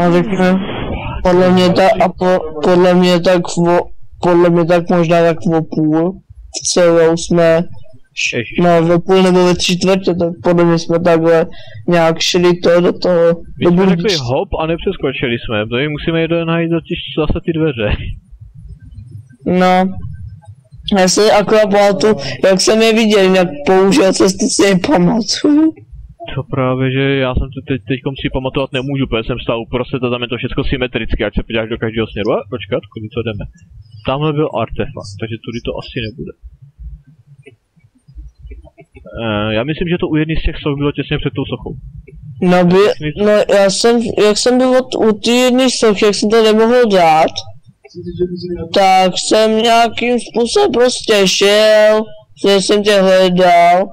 A řekne, podle mě tak, a po, podle mě tak, o, podle mě tak možná tak o půl. V celou jsme, no ve půl nebo ve tři čtvrtě, tak podle mě jsme takhle nějak šli to do toho. My do jsme řekli hop a nepřeskočili jsme, protože musíme jít do- najít zase ty dveře. No. Já si akorát pamatuju, jak jsem je viděl, jak použil cestu si nepamatuju. To právě, že já jsem to teď, teďkom si pamatovat nemůžu, protože jsem stál uprostřed a tam je to všechno symetrické, ať se podíváš do každého směru. A počkat, kudy co jdeme. Tamhle byl artefakt, takže tudy to asi nebude. Uh, já myslím, že to u jedné z těch soch bylo těsně před tou sochou. No, by, no já jsem, jak jsem byl od, u ty jedné sochy, jak jsem to nemohl dát, tak jsem nějakým způsobem prostě šel, že jsem tě hledal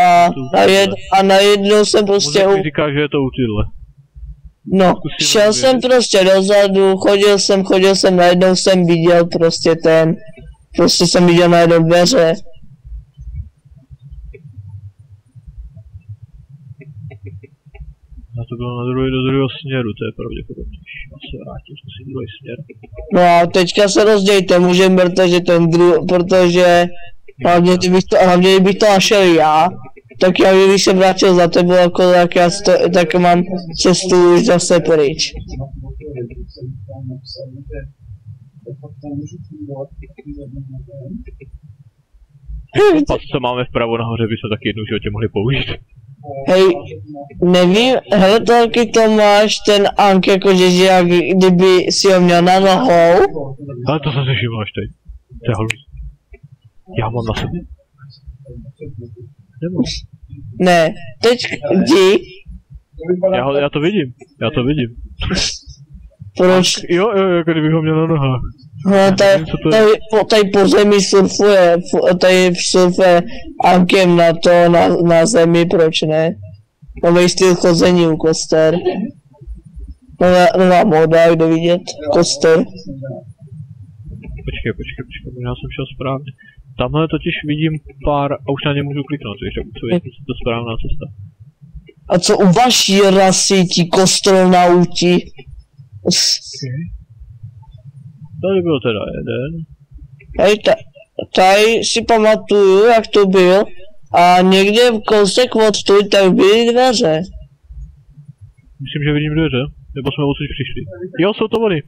a, a, jed, a najednou jsem prostě, Prostě u, říká, že je to u tyhle. no, zkusím šel uvěřit. jsem prostě dozadu, chodil jsem, chodil jsem, najednou jsem viděl prostě ten, prostě jsem viděl najednou dveře. A to bylo na druhý, do druhého směru, to je pravděpodobnější. Já se vrátím, zkusím druhý směr. No a teďka se rozdějte, můžeme, protože ten druhý, protože hlavně kdybych to, hlavně kdybych to našel já, tak já když se vrátil za tebou, jako tak já sto, tak mám cestu už zase pryč. Pas, co máme vpravo nahoře, by se taky jednou životě mohli použít. Hej, nevím, hele to taky to máš ten Ank, jakože že jak kdyby si ho měl na nohou, Ale to jsem si všiml až teď. To je halus. Já mám na sebe. Nemám. ne, teď jdi, Já, ho, já to vidím, já to vidím. proč, Jo, jo, jako kdybych ho měl na nohách. no tady, tady, po, tady po zemi surfuje, fu- tady surfuje Ankem na to, na, na zemi, proč ne? Nový styl chození u koster. Nová, nová moda, kdo vidět, koster. Počkej, počkej, počkej, možná jsem šel správně. Tamhle totiž vidím pár, a už na ně můžu kliknout, takže to je to správná cesta. A co u vaší rasy ti kostronauti? S- Tady byl teda jeden. Hej, ta, tady si pamatuju, jak to byl. A někde v kousek od tu, tak byly dveře. Myslím, že vidím dveře. Nebo jsme odsud přišli. Jo, jsou to oni.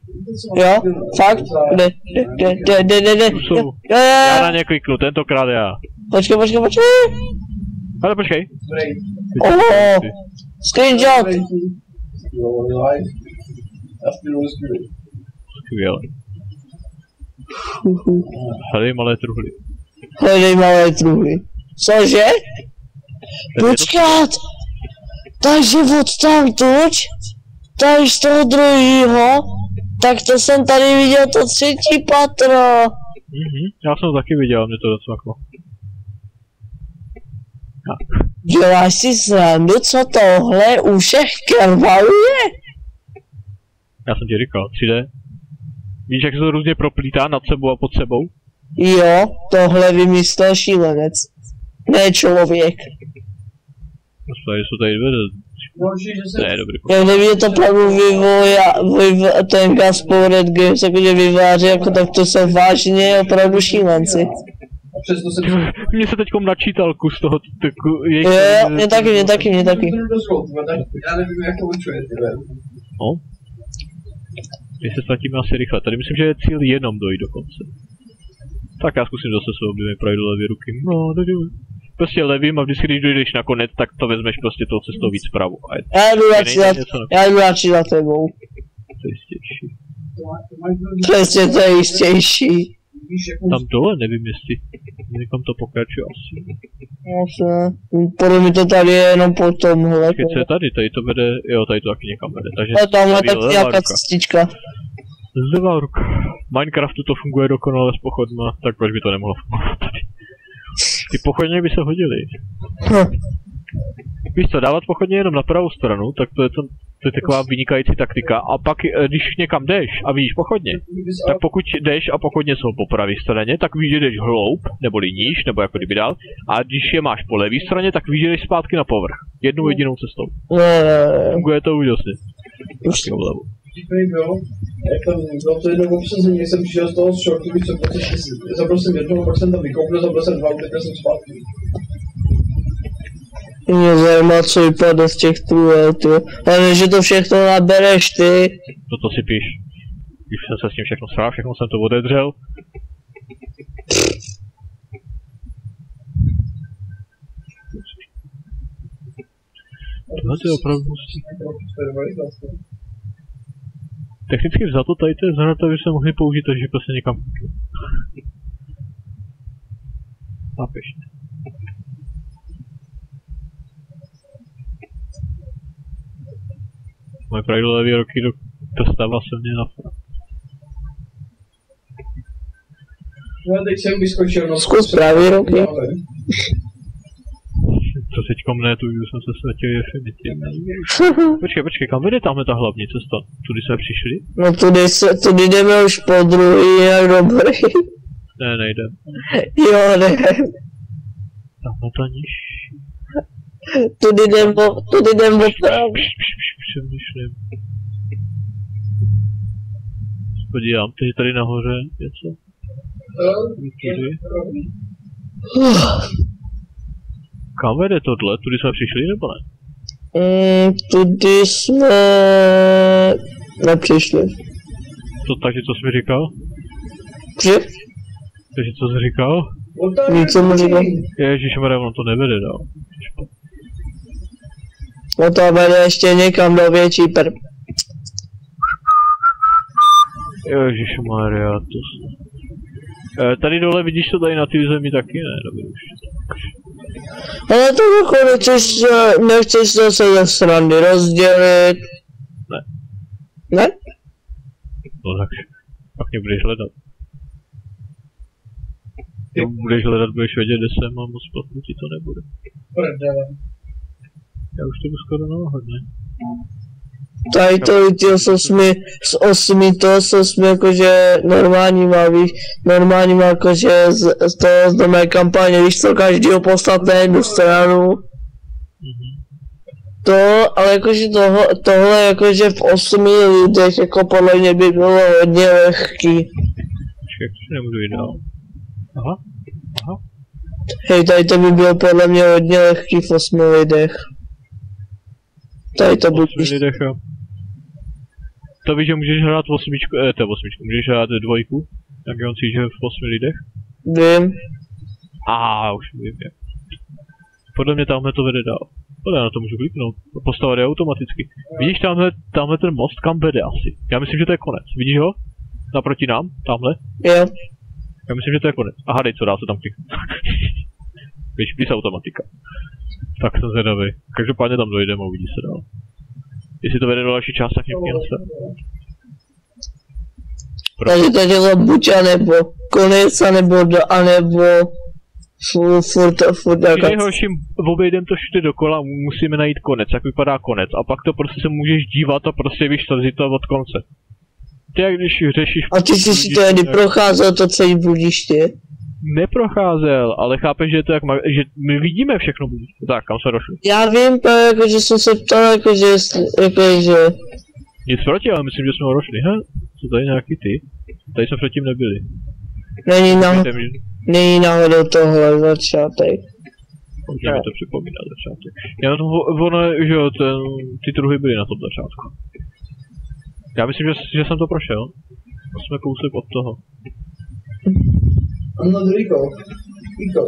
Jo, fakt? Kde, kde, kde, kde, kde, kde, jo, jo, Já na ně kliknu, tentokrát já. počkej, počkej, počkej, Ale počkej. oho, screenshot, Skvěle. Hledej malé truhly. hledej malé truhly. Cože? Počkat, takže od tamtuť, tady z toho druhého, tak to jsem tady viděl to třetí patro. Mhm, já jsem to taky viděl, mě to docvaklo. Děláš si srandu, co tohle u všech krvaluje? Já jsem ti říkal, 3D. Víš, jak se to různě proplítá nad sebou a pod sebou? Jo, tohle vymyslel šílenec. Ne člověk. Tady jsou tady dveře. To je dobrý. Jak kdyby je to pravdu vývoj, vývoj ten Gasporet Games, jakože vyváří, jako tak to jsou vážně opravdu šílenci. Přesto se Mně se teďkom načítal kus toho, tyku, jejich... Jo, mě taky, mě taky, mě taky. Já nevím, jak to učuje, ty. No. My se ztratíme asi rychle. Tady myslím, že je cíl jenom dojít do konce. Tak já zkusím zase se objevit projdu levý ruky. No, dojdu. Prostě levým a vždycky, když dojdeš na konec, tak to vezmeš prostě tou cestou víc vpravo. A je Já jdu radši za, já jdu radši za tebou. to jistější. Přesně to je jistější. Tam dole nevím, jestli někam to pokračuje asi. Vlastně, podle mě to tady je jenom po tomhle. Počkej, co je tady? Tady to vede, jo, tady to taky někam vede. Takže A tamhle tady tak levá nějaká cestička. Levá ruka. Minecraftu to funguje dokonale s pochodma, tak proč by to nemohlo fungovat tady? Ty pochodně by se hodily. Hm. Víš co, dávat pochodně jenom na pravou stranu, tak to je, to, to je taková vynikající taktika. A pak, eh, když někam jdeš a vidíš pochodně, tak pokud jdeš a pochodně jsou po pravé straně, tak víš, že jdeš hloub, neboli níž, nebo jako kdyby dál. A když je máš po levé straně, tak víš, že jdeš zpátky na povrch. Jednou jedinou cestou. Funguje to úžasně. Vtipný byl, jak tam bylo to jedno obsazení, jsem přišel z toho šortu, víš co, protože zabil jsem jednoho, pak jsem tam vykoupil, zabil jsem dva, teďka jsem zpátky. mě zajímá, co vypadne z těch truhel, ty. Ale že to všechno nabereš ty. To to si píš. Když jsem se s tím všechno srál, všechno jsem to odedřel. Tohle je opravdu Technicky vzato tady to je zhrata, by se mohli použít, takže prostě někam. Chápeš? Moje pravidlo levý roky do dostává se mě na No a teď jsem vyskočil, no Zkus pravý ruky. Co teďkom ne, tu už jsem se ztratil definitivně. Počkej, počkej, kam vede tamhle ta hlavní cesta? Tudy jsme přišli? No tudy, se, tudy jdeme už po druhý, jak dobrý. Ne, nejde. Jo, ne. Tamhle ta niž. Tudy jdem po, tudy jdem po. Přemýšlím. Podívám, je tady nahoře něco. Tudy. Kam vede tohle? Tudy jsme přišli nebo ne? Mm, tudy jsme nepřišli. To takže co jsi mi říkal? Že? Takže co jsi říkal? Víc, co mu říkám? Ježišmarja, ono to nevede dál. No to vede ještě někam do větší per... Ježišmarja, to Eh, Tady dole vidíš to tady na té zemi taky ne, dobrý už. Ale to jako nechceš, nechceš zase ze srandy rozdělit. Ne. Ne? No tak pak mě budeš hledat. Jo, budeš hledat, budeš vědět, kde jsem a moc platů ti to nebude. Já už to jdu skoro náhodně. Tady to ty s osmi, s osmi to s osmi jakože normálníma, víš, normálníma jakože z, z toho z mé kampaně, víš co, každýho poslat na jednu stranu. To, ale jakože toho, tohle jakože v osmi lidech jako podle mě by bylo hodně lehký. Nemůžu jít dál. Aha, aha. Hej, tady to by bylo podle mě hodně lehký v osmi lidech. Tady to Osmi budíš. lidech a... To víš, že můžeš hrát osmičku, eh, to osmičku, můžeš hrát dvojku, jak on si, že v osmi lidech. Vím. A už vím, jak. Podle mě tamhle to vede dál. Podle na to můžu kliknout. Postavit je automaticky. Vidíš tamhle, tamhle ten most, kam vede asi. Já myslím, že to je konec. Vidíš ho? Naproti nám? Tamhle? Jo. Já myslím, že to je konec. Aha, dej, co dá se tam kliknout. Víš, automatika. Tak jsem zvědavý. Každopádně tam dojdeme a uvidí se dál. Jestli to vede do další část, tak někdy se. Takže to dělo buď a nebo konec, a nebo do, a nebo furt, furt, furt nejhorším obejdem to šli dokola, musíme najít konec, jak vypadá konec. A pak to prostě se můžeš dívat a prostě víš co, vzít to od konce. Ty jak když řešíš... a ty jsi si to jedy procházel to celý budiště. Neprocházel, ale chápeš, že je to jak ma- že my vidíme všechno. Tak, kam jsme došli? Já vím, to jako, že jsem se ptal, jako, že, jako, že, Nic proti, ale myslím, že jsme ho došli. He? Co tady nějaký ty? Tady jsme předtím nebyli. není, na, Víte mi, není náhodou tohle začátek. že mi to připomíná začátek. Já na tom, ono, že jo, ten, ty druhy byly na tom začátku. Já myslím, že, že jsem to prošel. Jsme kousek od toho. Ano, Rico. Rico.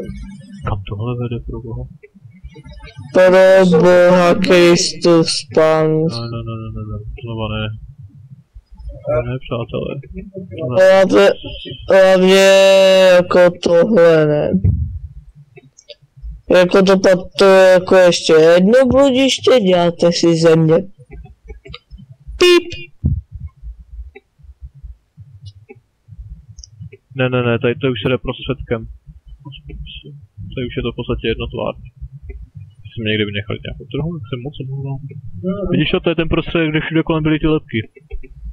Kam tohle vede pro boha? Pro boha Kristus Pán. Ne, ne, ne, ne, ne, ne, znova ne. To ne, přátelé. Hlavně, hlavně jako tohle ne. Jako to pak to je jako ještě jedno bludiště, děláte si země. Píp. Ne, ne, ne, tady to už se jde prostředkem. Tady už je to v podstatě jednotvárný. Jsme někde vynechali nějakou trhu, tak jsem moc omlouvám. Vidíš to, to je ten prostředek, kde všude kolem byly ty lepky.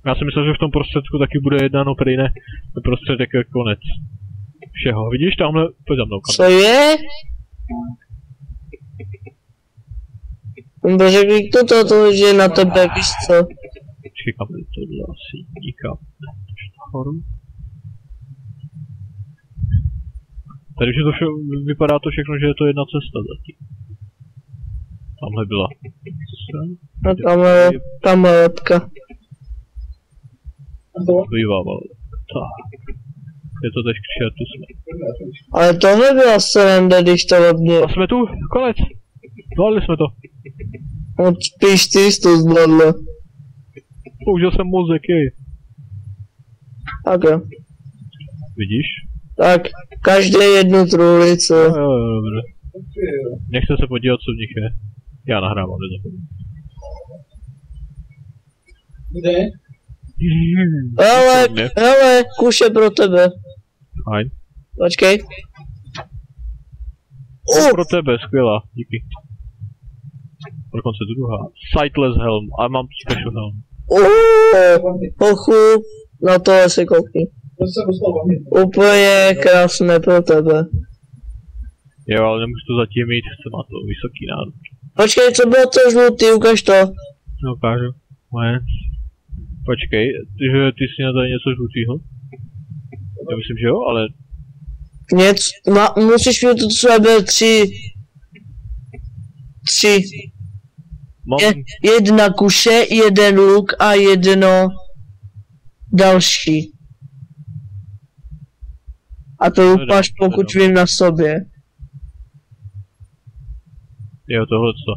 Já jsem myslel, že v tom prostředku taky bude jedna, no prý ne. Ten prostředek je konec. Všeho. Vidíš tamhle, pojď za mnou, kam. Co je? Bože, to to, to, že na tebe, víš co? Je tohle asi nikam. Ne, je to vše, vypadá to všechno, že je to jedna cesta zatím. Tamhle byla. A tam je, tam je lepka. A to? Vyvával. Tak. Je to teď k čertu jsme. Ale tohle byla sranda, když to hodně... A jsme tu, konec. Zvládli jsme to. Od spíš ty jsi to zvládl. Použil jsem mozek, jej. Tak jo. Vidíš? Tak, každé jednu truhlici. Jo, jo, jo, dobře. Nechce se podívat, co v nich je. Já nahrávám, nezapomeň. Kde? Hele, Ne. hele, kuše pro tebe. Fajn. Počkej. Uh. Pro tebe, skvělá, díky. Dokonce druhá. Sightless helm, a mám special helm. uh, hochu, na to se koukni. Úplně krásné pro tebe. Jo, ale nemůžu to zatím mít, chce má to vysoký národ. Počkej, co bylo to žlutý, ukaž to. No, ukážu. Moje. Počkej, ty, že ty jsi měl tady něco žlutýho? Já myslím, že jo, ale Něco, ma, musíš mít to, co byl tři. Tři. mám... Je, jedna kuše, jeden luk a jedno další. A to No, dobře, pokud dobře. vím na sobě. Jo, tohle co.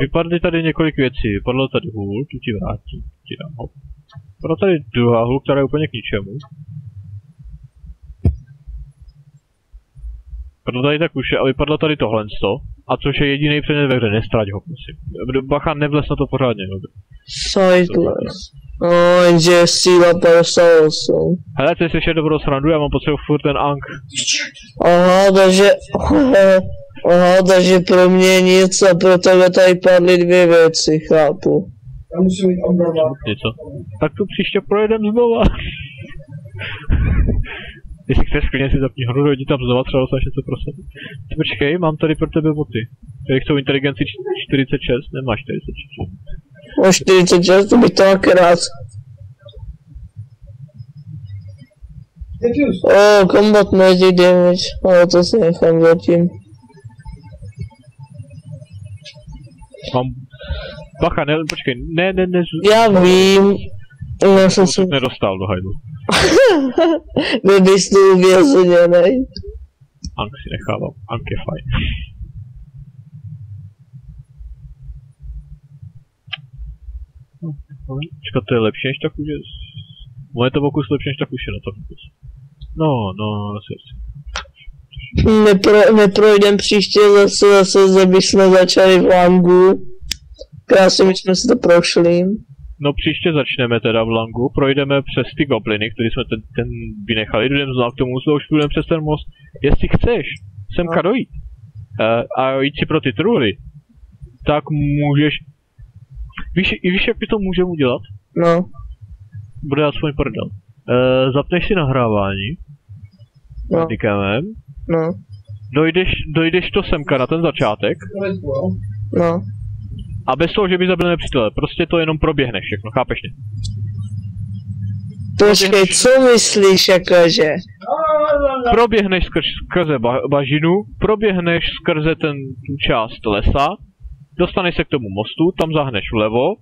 Vypadly tady několik věcí. Vypadlo tady hůl, tu ti vrátím, ti dám ho. Vypadla tady druhá hůl, která je úplně k ničemu. Vypadla tady ta kuše a vypadlo tady tohle A což je jediný předmět ve hře, nestrať ho, prosím. Bacha, nevles na to pořádně, dobře. Sightless. No, jenže síla 58. Hele, ty jsi ještě dobrou srandu, já mám potřebu furt ten Ank. Aha, takže... Aha, takže pro mě nic a pro tebe tady padly dvě věci, chápu. Já musím mít umbrella. Něco. Tak tu příště projedem znova. Jestli chceš, klidně si zapni hru, jdi tam znova, třeba dostaneš něco pro sebe. Ty počkej, mám tady pro tebe boty. Které jsou inteligenci č- 46, nemáš 46. O 46, to bych to akorát. Diffuse. O, combat magic damage, ale to si nechám zatím. Mám... Bacha, ne, počkej, ne, ne, ne, Já vím, já jsem se... nedostal do hajdu. Byl bys tu uvězněnej. Ank si nechávám, Ank je fajn. No, no, Počkat, to je lepší než ta kůže? Moje to pokus lepší než ta kůže na to pokus. No, no, asi asi. Nepro, neprojdem příště zase, zase, že bychom začali v Langu. Krásně, my jsme si to prošli. No příště začneme teda v Langu, projdeme přes ty gobliny, který jsme ten, ten vynechali, jdeme znova k tomu, už půjdeme přes ten most. Jestli chceš semka dojít uh, a jít si pro ty truhly, tak můžeš... Víš, i víš, jak by to můžeme udělat? No, Bude aspoň prdel. Uh, zapneš si nahrávání, no, handicamem, no, dojdeš, dojdeš to semka na ten začátek no. a bez toho, že by zabil nepřítele, prostě to jenom proběhne všechno, chápeš mě? Počkej, co myslíš jakože? proběhneš skrz, skrze ba, bažinu, proběhneš skrze ten, tu část lesa, dostaneš se k tomu mostu, tam zahneš vlevo,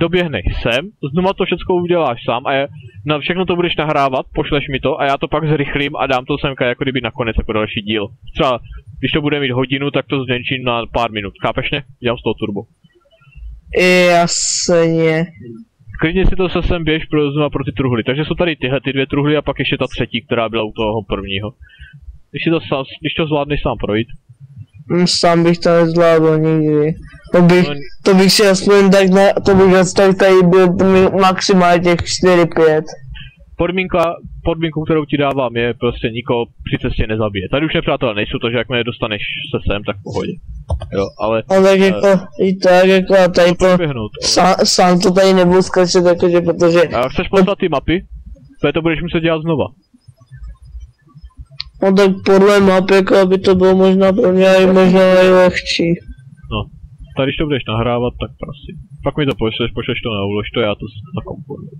doběhneš sem, znova to všechno uděláš sám a je, na všechno to budeš nahrávat, pošleš mi to a já to pak zrychlím a dám to semka jako kdyby nakonec jako další díl. Třeba, když to bude mít hodinu, tak to zmenším na pár minut, chápeš ne? Dělám z toho turbo. Jasně. Klidně si to se sem běž pro, znova pro ty truhly. Takže jsou tady tyhle ty dvě truhly a pak ještě ta třetí, která byla u toho prvního. Když, si to, sám, když to zvládneš sám projít. Sám bych to nezvládl nikdy. To bych, No, to bych si aspoň tak na, to bych aspoň tady byl maximálně těch 4-5. podmínka, podmínku, kterou ti dávám, je prostě nikoho při cestě nezabije. Tady už nepřátelé nejsou to, že jakmile dostaneš se sem, tak pohodě. Jo, ale No tak jako, i tak jako a tady to, proběhnout. sám, sám to tady nebudu zkoušet jakože, protože, A chceš poslat ty mapy? To, to budeš muset dělat znova. No tak podle map jako aby to bylo možná pro mě i možná i lehčí. No. Tady když to budeš nahrávat, tak prosím. Pak mi to pošleš, pošleš to na ulož to, já to zakomponuju.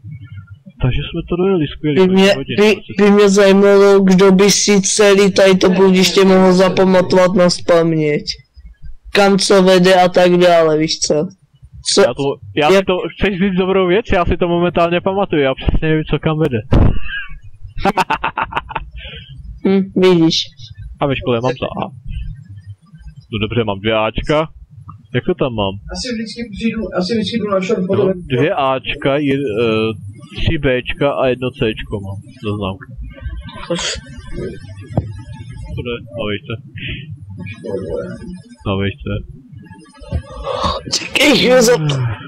Takže jsme to dojeli skvělý. By mě, hodin, by, by mě zajímalo, kdo by si celý tady to bludiště mohl zapamatovat na paměť. Kam co vede a tak dále, víš co? co Já, to, já jak- to, chceš říct dobrou věc? Já si to momentálně pamatuju, já přesně nevím, co kam vede. hm, vidíš. A ve škole mám za A. No dobře, mám dvě Ačka. Jak to tam mám? Asi vždycky přijdu, asi vždycky jdu na short No, dvě Ačka, je, uh, tři Bčka a jedno Cčko mám. Do známky. To jde, na vejce. Na vejce. Čekej chvíli za...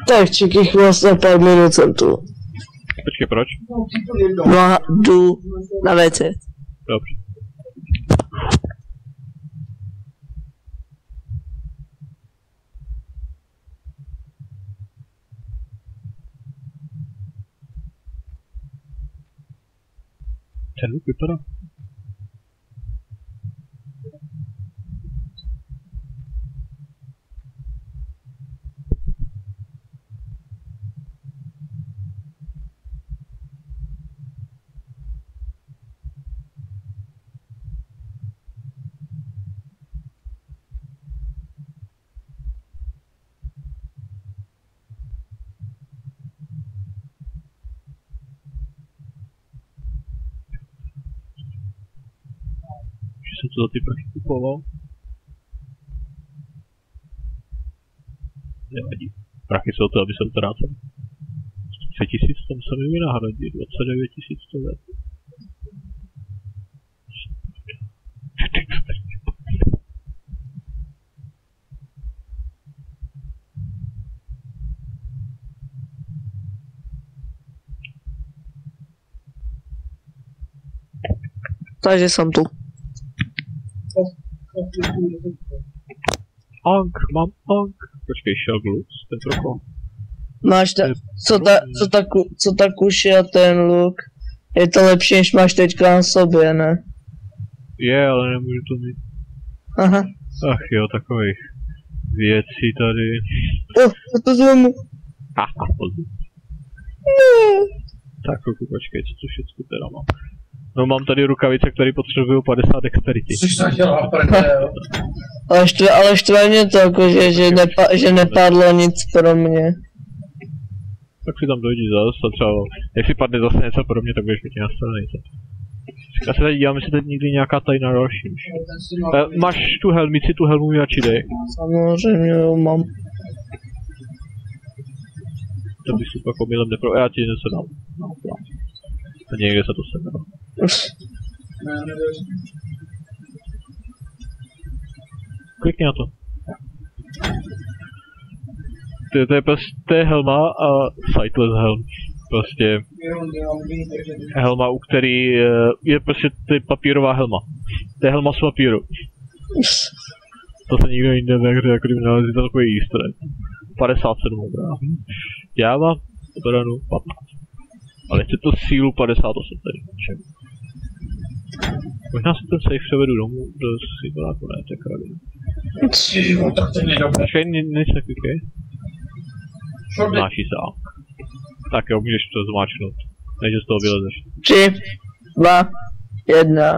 Tak, čekej chvíli za pár minut jsem tu. Počkej, proč? No a jdu na WC. Dobře. Ten luk Že jsem to za ty prachy kupoval. Nevadí. Prachy jsou to, aby se utrácel. 30 tisíc tam se mi vynahradí, 29 tisíc to je. Takže jsem tu. Ank, mám Ank. Počkej, Shaglux, ten pro koho? Máš ta, co, ta, co, ta, ku- co ta kuši a ten luk. Je to lepší, než máš teďka na sobě, ne? Je, ale nemůžu to mít. Aha. Ach jo, takových věcí tady. O, já to zlomu. Haha, pozor. Tak, chvilku, počkej, co tu všechno teda mám. No mám tady rukavice, které potřebují 50 dexterity. Což to dělá, prdel. Ale, štve, ale to, jako, že, že, nepa, že nepadlo nic pro mě. Tak si tam dojdi zas a třeba, jestli padne zase něco pro mě, tak budeš mít na straně něco. Já se tady dívám, jestli tady někdy nějaká tajná další už. E, máš tu helmici, tu helmu mi radši dej. Samozřejmě jo, mám. To bys si pak omylem nepro... Já ti něco dám. No, někde se to sebral. Klikni na to. To, to je prostě helma a sightless helm. Prostě helma, u který eh, je prostě je papírová helma. To je helma z papíru. To se nikdo jinde hře jako kdyby nalezli takový easter egg. 57 dobrá. Já mám obranu 15. Ale chce to sílu 58 tady. Čem. Možná si ten safe převedu domů do simuláku, ne, to je. Ty jo, tak to je dobré. Počkej, ne- nejsi taky, okay? Short Znáší se A. Tak jo, můžeš to zmáčknout. Než z toho vylezeš. Tři, dva, jedna.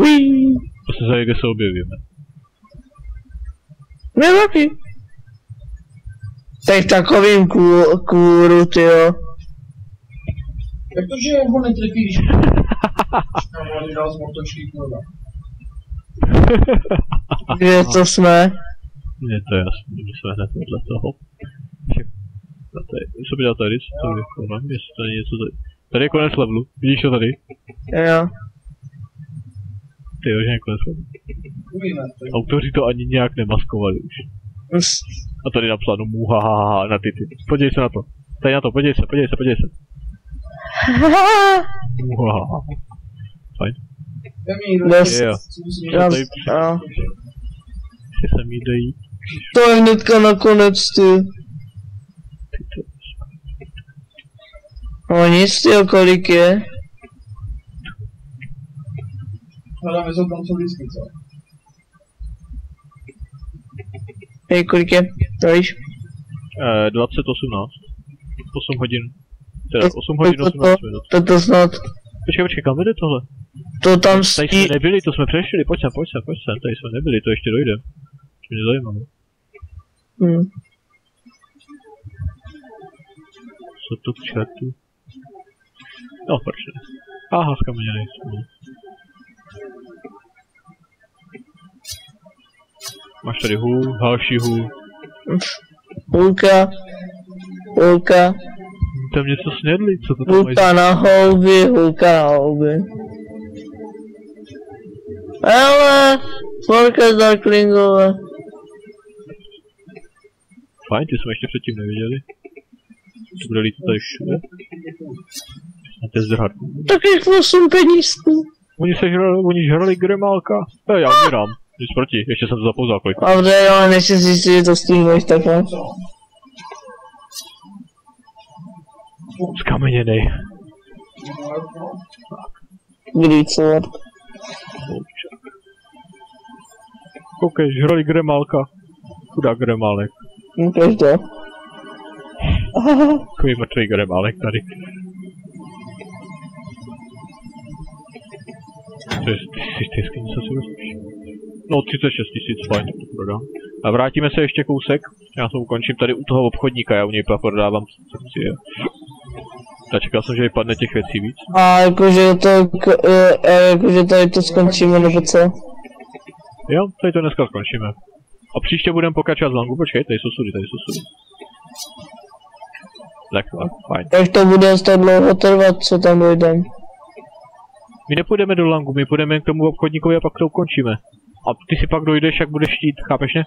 Wii. To se kde se objevíme. Ne taky. Tak takovým ků- kůru, tyjo. Jak to, že ho netrefíš? Tam on dal z kurva. Kde to jsme? Je to jasný, my jsme hned vedle toho. Co by dal tady, co to vykonám, jestli tady něco tady. Tady je konec levelu, vidíš to tady? Jo. Ty jo, že je konec levelu. Autoři to ani nějak nemaskovali už. A tady napsáno muhahaha na ty ty. Podívej se na to. Tady na to, podívej se, podívej se, podívej se. Muhahaha. Fajn. Des- Jo. Raz, tady- jo. Chci se mi jde jít. To je hnedka nakonec, ty. Ty. No nic, tyjo, kolik je? Hledáme jsou tam co vždycky, co? Hej, kolik je? To víš? Eh, 2018. 8 hodin. Teda 8 hodin to, 18 minut. to, to snad, Počkej, počkej, kam jde tohle? To tam Tady stí, jsme nebyli, to jsme přešli, pojď sem, pojď sem, pojď sem, tady jsme nebyli, to ještě dojde. To mě zajímá. hm. Co to k čertu? No, proč ne? Aha, skameněný. No. Máš tady hůl, další hůl. Hulka, hulka, Tam něco snědli, co to tam mají? hulka na houby, hulka na houby. Ale, svorka z Darklingové. Fajn, ty jsme ještě předtím neviděli. To bude lítat tady všude. Na té zdrhadku. Takých 8 penízků. Oni se žrali, oni žrali gremálka. E, já umírám. Nic proti, ještě jsem to zapouzal kolik. Dobře, ale než si zjistit, že to stínuješ takhle. Skameněnej. Great Sword. Koukej, žrali gremálka. Chudá gremálek. Ukaž to. Takový mrtvý gremálek tady. To je tisíc něco si dostíš. No 36 tisíc, fajn, to prodám. A vrátíme se ještě kousek. Já to ukončím tady u toho obchodníka, já u něj pak prodávám co chci. je. A čekal jsem, že vypadne těch věcí víc. A jakože to, k- e, e, jakože tady to skončíme, nebo co? Jo, tady to dneska skončíme. A příště budeme pokračovat z Langu, počkej, tady jsou sudy, tady jsou sudy. Takhle, fajn. Jak to bude tak dlouho trvat, co tam dojdem? My nepůjdeme do Langu, my půjdeme k tomu obchodníkovi a pak to ukončíme. A ty si pak dojdeš, jak budeš chtít, chápeš ne?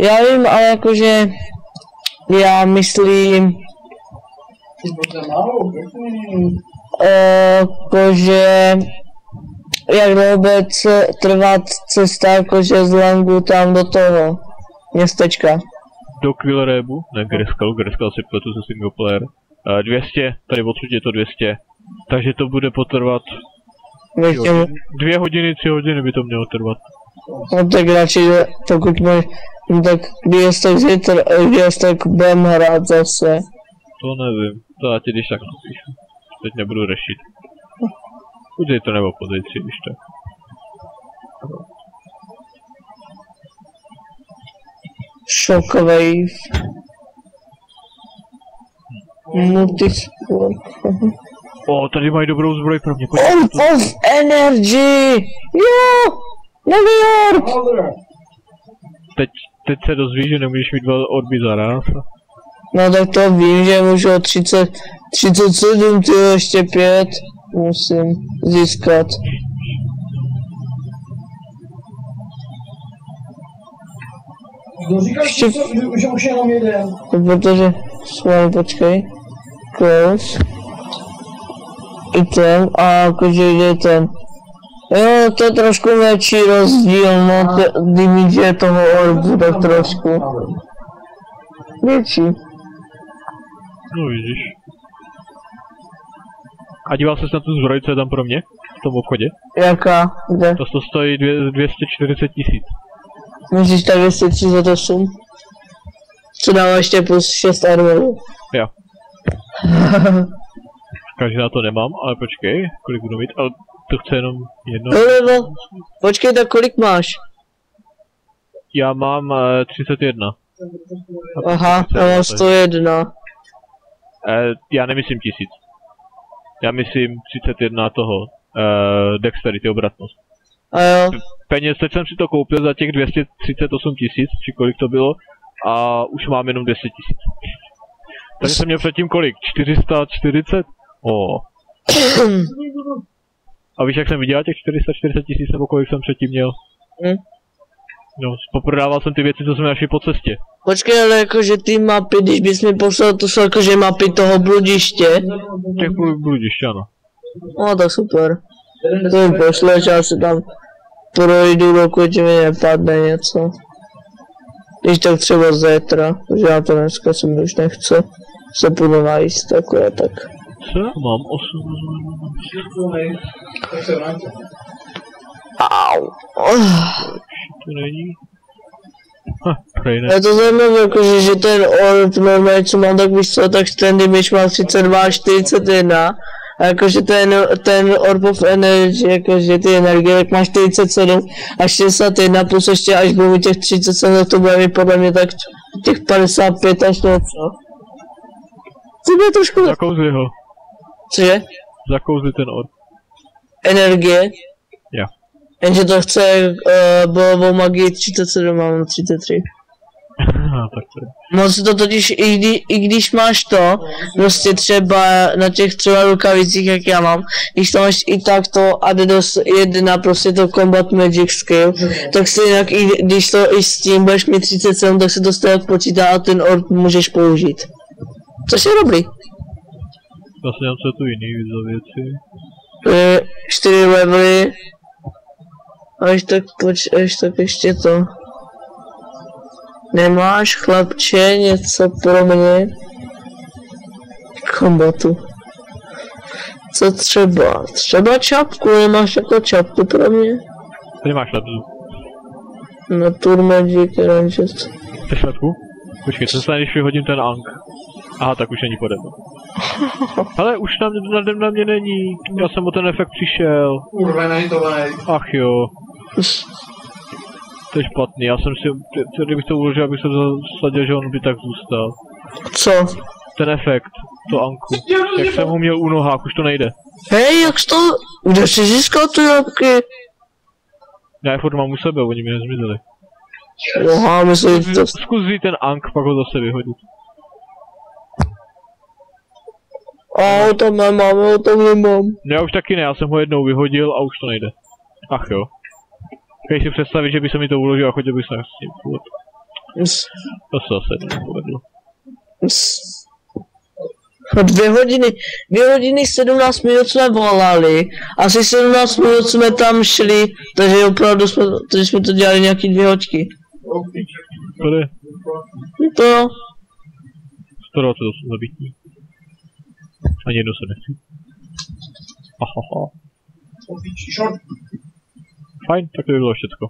Já vím, ale jakože já myslím, e, jakože jak dlouho ce- trvat cesta jakože z Langu tam do toho městečka. Do Quillerebu, ne Greskal, Greskal si pletu se single player. Uh, 200, tady odsud je to 200. Takže to bude potrvat hodiny. dvě hodiny, tři hodiny by to mělo trvat. no tak radši, pokud můj, no tak když tak zítra, když tak budem hrát zase. To nevím, to já ti když tak napíšu. Teď nebudu řešit. Buď to nebo pozítří, když tak. Shockwave. Multisport. O, tady mají dobrou zbroj pro mě, pojď. Orb of Energy! Jo! Nový orb! Teď, teď se dozví, že nemůžeš mít dva orby zaraz. No tak to vím, že můžu o 30, 37, ty ještě 5 musím získat. Kdo říkal, to- že už je jenom jeden? Protože, svoj, počkej. Close. Item a jakože jde ten. Jo, to je trošku větší rozdíl, no, damage toho orbu, tak trošku. Větší. No vidíš. A díval jsi na tu zbroj, co je tam pro mě? V tom obchodě? Jaká? Kde? To, to stojí dvě, 240 tisíc. Myslíš tak 238? Co dává ještě plus 6 armorů? Jo. Každý na to nemám, ale počkej, kolik budu mít, ale to chce jenom jedno. No nebo, počkej, tak kolik máš? Já mám uh, 31. Aha, já mám 101. Uh, já nemyslím tisíc. Já myslím 31 toho. Uh, dexterity, obratnost. A jo, Peněz, teď jsem si to koupil za těch 238 tisíc, či kolik to bylo, a už mám jenom 200 tisíc. Takže jsem měl předtím kolik? 440? O. A víš, jak jsem viděl těch 440 tisíc, nebo kolik jsem předtím měl? Hm. No, poprodával jsem ty věci, co jsme našli po cestě. počkej, ale jakože ty mapy, když bys mi poslal, to jsou jakože mapy toho bludiště. Těch blu- bludišť, ano. No tak super. To mi pošleš, já si tam projdu, dokud mi nepadne něco. Když tak třeba zítra, protože já to dneska se mi už nechce. Se půjdu najíst, takové tak. Co? Mám 8. Tak se vrátím. Au. Oh. To není. Ne. Je to zajímavé, jakože, že ten orb normálně, co mám, tak víš co, tak ten damage má 32 a 41. A jakože ten, ten orb of energy, jakože ty energie, jak má 47 a 61 plus ještě až budu těch 37, tak to bude mít podle mě tak těch 55 až něco. To bude trošku, Zakouzli ho. cože? Zakouzli ten orb. Energie. Jenže to chce uh, bojovou magii 37, mám 33. Aha, tak to je. Moc to totiž, i, kdy, i když máš to, prostě třeba na těch třeba rukavicích, jak já mám, když to máš i tak to Adidas 1, prostě to Combat Magic Skill, tak se jinak, i když to i s tím budeš mít 37, tak se to stejně počítá a ten orb můžeš použít. Což je dobrý. Nám co je tu jiný za věci. E, 4 levely. A ještě tak, poč, ještě tak ještě to. Nemáš chlapče něco pro mě? Kombatu. Co třeba? Třeba čapku, nemáš jako čapku pro mě? Tady máš. Na Tour Magic Rangers. Chceš lepku? Počkej, co se stane, když vyhodím ten Ang? Aha, tak už není pode mnou. Ale už na, na, na mě není. Já jsem o ten efekt přišel. Kurva, najitovaný. Ach jo. To je špatný, já jsem si, kdybych to uložil, abych se to sadil, že on by tak zůstal. Co? Ten efekt, to Anku. Jak jsem ho měl u nohách, už to nejde. Hej, jak jsi to? Kde jsi získal ty jabky? Já je furt mám u sebe, oni mi nezmizeli. Aha, myslím, že to... Zkus vzít ten Ank, pak ho zase vyhodit. A to nemám, já to nemám. Já už taky ne, já jsem ho jednou vyhodil a už to nejde. Ach jo. Když si představit, že by se mi to uložil a chodil bych se s tím furt. To se zase nepovedlo. No Dvě hodiny, dvě hodiny 17 minut jsme volali, asi 17 minut jsme tam šli, takže opravdu jsme, takže jsme to dělali nějaký dvě hoďky. To jde. To jo, 128 zabití. Ani jedno se nechci. Ahaha. Short. Fajn, tak to by bylo všecko.